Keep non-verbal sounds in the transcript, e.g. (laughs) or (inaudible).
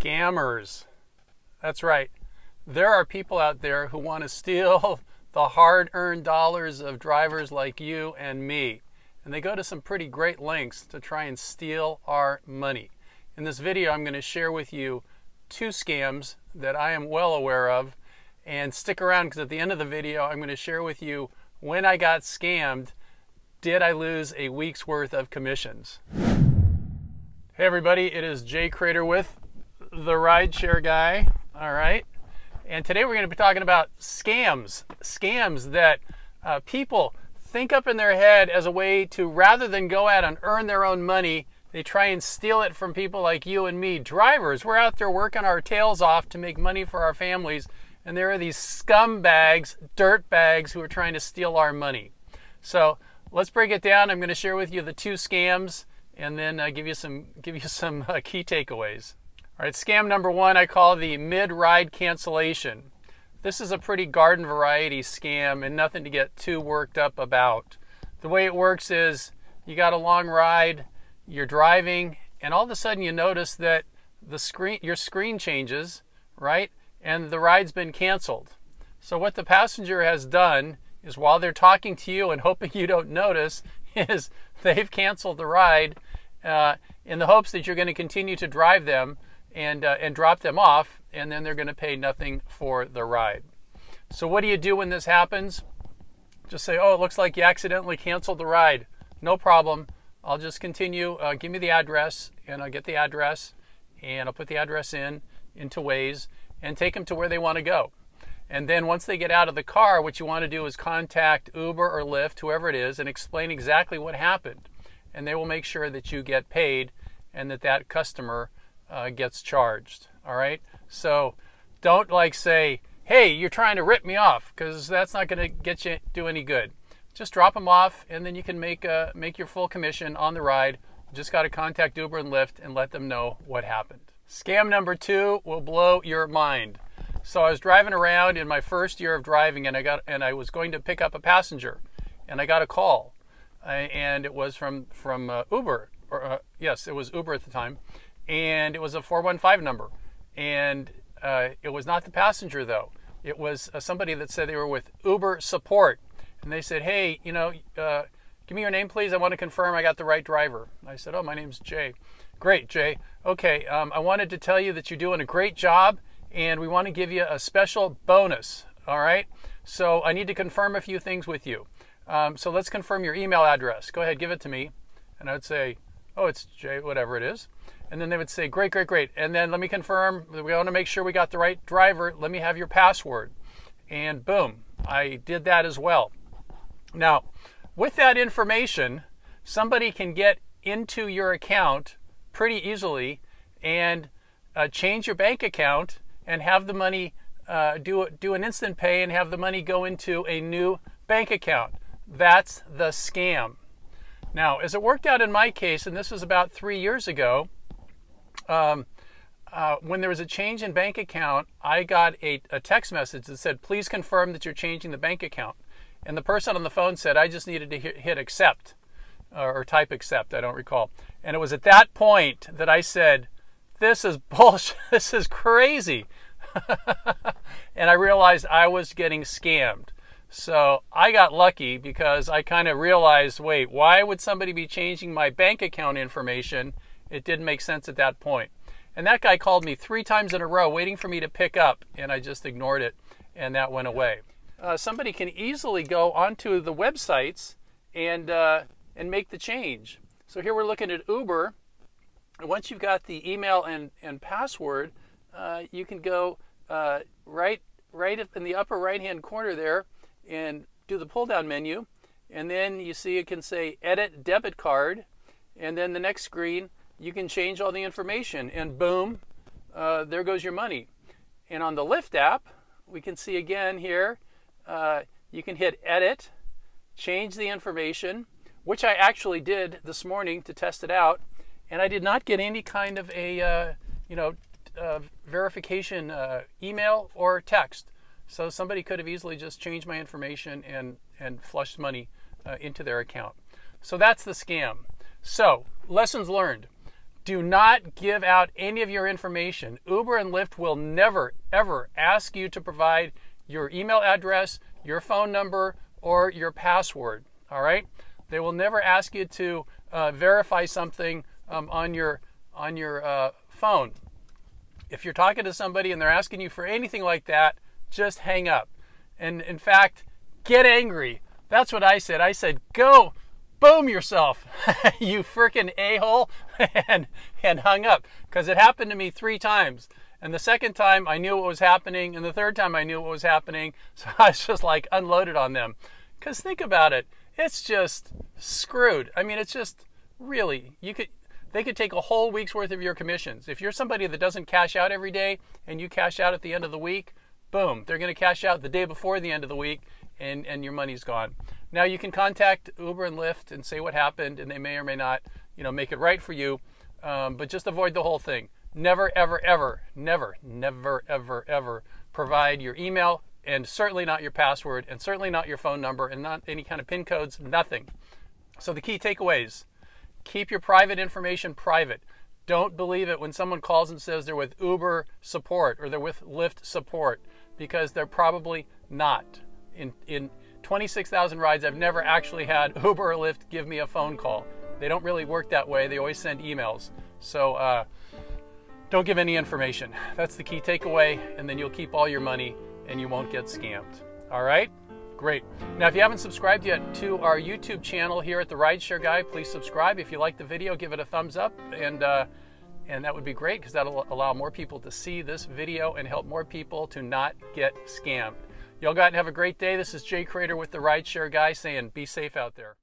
Scammers. That's right. There are people out there who want to steal (laughs) the hard earned dollars of drivers like you and me. And they go to some pretty great lengths to try and steal our money. In this video, I'm going to share with you two scams that I am well aware of. And stick around because at the end of the video, I'm going to share with you when I got scammed, did I lose a week's worth of commissions? Hey everybody, it is Jay Cradeur with the Rideshare Guy. All right. And today we're going to be talking about scams. Scams that uh, people think up in their head as a way to, rather than go out and earn their own money, they try and steal it from people like you and me. Drivers, we're out there working our tails off to make money for our families. And there are these scumbags, dirt bags who are trying to steal our money. So let's break it down. I'm going to share with you the two scams and then uh, give you some give you some uh, key takeaways. All right, scam number one I call the mid-ride cancellation. This is a pretty garden variety scam and nothing to get too worked up about. The way it works is you got a long ride, you're driving, and all of a sudden you notice that the screen your screen changes, right? And the ride's been canceled. So what the passenger has done is while they're talking to you and (laughs) hoping you don't notice is (laughs) they've canceled the ride uh, in the hopes that you're going to continue to drive them and, uh, and drop them off, and then they're going to pay nothing for the ride. So, what do you do when this happens? Just say, oh, it looks like you accidentally canceled the ride. No problem. I'll just continue. Uh, give me the address, and I'll get the address, and I'll put the address in into Waze and take them to where they want to go. And then once they get out of the car, what you want to do is contact Uber or Lyft, whoever it is, and explain exactly what happened and they will make sure that you get paid and that that customer uh, gets charged. All right. So don't like say, hey, you're trying to rip me off because that's not going to get you do any good. Just drop them off and then you can make uh, make your full commission on the ride. just got to contact Uber and Lyft and let them know what happened. Scam number two will blow your mind. So I was driving around in my first year of driving and I got and I was going to pick up a passenger and I got a call and it was from from uh, Uber. Or uh, yes, it was Uber at the time, and it was a 415 number, and uh, it was not the passenger though. It was uh, somebody that said they were with Uber support, and they said, "Hey, you know, uh, give me your name, please. I want to confirm I got the right driver." I said, "Oh, my name's Jay." Great, Jay. Okay, um, I wanted to tell you that you're doing a great job, and we want to give you a special bonus. All right. So I need to confirm a few things with you. Um, so let's confirm your email address. Go ahead, give it to me. And I would say, oh, it's Jay, whatever it is. And then they would say, great, great, great. And then let me confirm, we want to make sure we got the right driver. Let me have your password. And boom, I did that as well. Now, with that information, somebody can get into your account pretty easily and uh, change your bank account and have the money uh, do do an instant pay and have the money go into a new bank account. That's the scam. Now, as it worked out in my case, and this was about three years ago, um, uh, when there was a change in bank account, I got a, a, text message that said, please confirm that you're changing the bank account. And the person on the phone said, I just needed to hit, hit accept or type accept, I don't recall. And it was at that point that I said, this is (laughs) bullshit, this is crazy. (laughs) and I realized I was getting scammed. So I got lucky because I kind of realized wait, why would somebody be changing my bank account information? It didn't make sense at that point. And that guy called me three times in a row waiting for me to pick up, and I just ignored it, and that went away. Uh, somebody can easily go onto the websites and, uh, and make the change. So here we're looking at Uber. And once you've got the email and, and password, uh, you can go uh, right, right in the upper right hand corner there and do the pull down menu. And then you see it can say edit debit card. And then the next screen, you can change all the information. And boom, uh, there goes your money. And on the Lyft app, we can see again here, uh, you can hit edit, change the information, which I actually did this morning to test it out. And I did not get any kind of a, uh, you know, uh, verification uh, email or text. So somebody could have easily just changed my information and, and flushed money uh, into their account. So that's the scam. So, lessons learned. Do not give out any of your information. Uber and Lyft will never, ever ask you to provide your email address, your phone number, or your password. All right? They will never ask you to uh, verify something um, on your on your uh, phone. If you're talking to somebody and they're asking you for anything like that, just hang up. And in fact, get angry. That's what I said. I said, go boom yourself, (laughs) you freaking a hole, (laughs) and, and hung up. Because it happened to me three times. And the second time I knew what was happening, and the third time I knew what was happening. (laughs) So I was just like unloaded on them. Because think about it, it's just screwed. I mean, it's just really, you could, they could take a whole week's worth of your commissions. If you're somebody that doesn't cash out every day and you cash out at the end of the week, boom, they're going to cash out the day before the end of the week and, and your money's gone. Now you can contact Uber and Lyft and say what happened, and they may or may not, you know, make it right for you. Um, but just avoid the whole thing. Never, ever, ever, never, never, ever, ever provide your email, and certainly not your password, and certainly not your phone number, and not any kind of PIN codes, nothing. So the key takeaways: keep your private information private. Don't believe it when someone calls and says they're with Uber support or they're with Lyft support because they're probably not. In, in 26,000 rides, I've never actually had (laughs) Uber or Lyft give me a phone call. They don't really work that way. They always send emails. So uh, don't give any information. That's the key takeaway, and then you'll keep all your money and you won't get scammed. All right? Great. Now, if you haven't subscribed yet to our YouTube channel here at the Rideshare Guy, please subscribe. If you like the video, give it a thumbs up, and uh, and that would be great because that'll allow more people to see this video and help more people to not get scammed. Y'all got and have a great day. This is Jay Cradeur with the Rideshare Guy saying be safe out there.